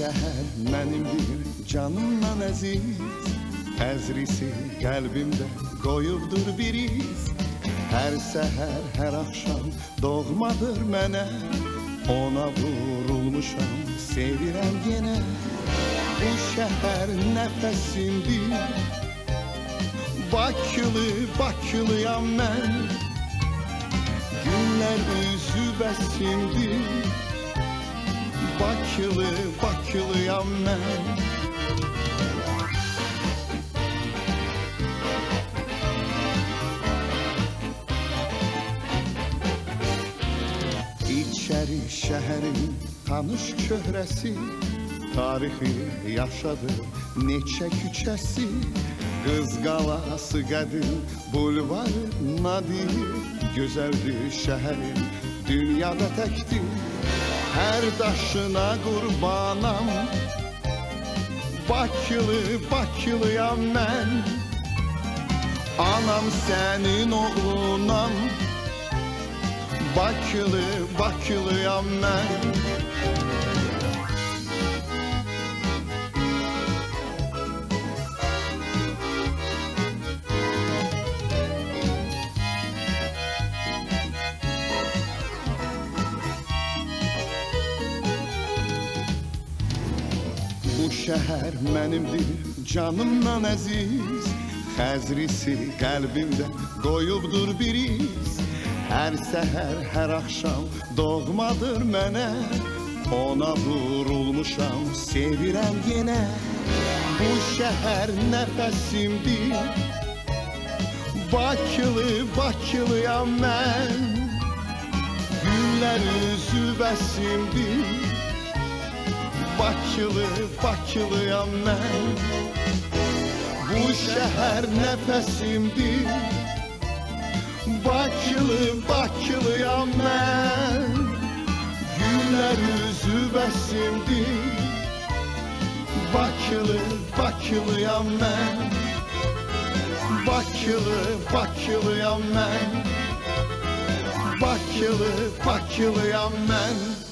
şəhər mənimdir canımdan əziz Əzrisi qəlbimdə qoyubdur bir iz. Hər səhər, hər axşam doğmadır mənə Ona vurulmuşam, sevirəm yenə Bu şəhər nəfəsimdir Bakılı, Bakılıyam mən Günlər üzüb əsimdir Bakılı, Bakılıyam mən İçəri şəhərin tanış köhrəsi Tarixi yaşadı neçə küçəsi Qız qalası qədim bulvarı nadir Gözəldir şəhərin dünyada təkdir Hər daşına qurbanam Bakılı, Bakılıyam mən Anam sənin oğlunam. Bakılı, Bakılıyam mən Bu şəhər mənimdir, canımdan əziz. Xəzrisi qəlbimdə qoyubdur bir iz. Hər səhər, hər axşam doğmadır mənə. Ona vurulmuşam, sevirəm yenə. Bu şəhər nəfəsimdir. Bakılı, Bakılıyam mən. Günlər üzüb əsimdir Bakılı, Bakılıyam mən Bu şəhər nəfəsimdir Bakılı, Bakılıyam mən Günlər üzüb əsimdir Bakılı, Bakılıyam mən Bakılı, Bakılıyam mən Bakılı, Bakılıyam mən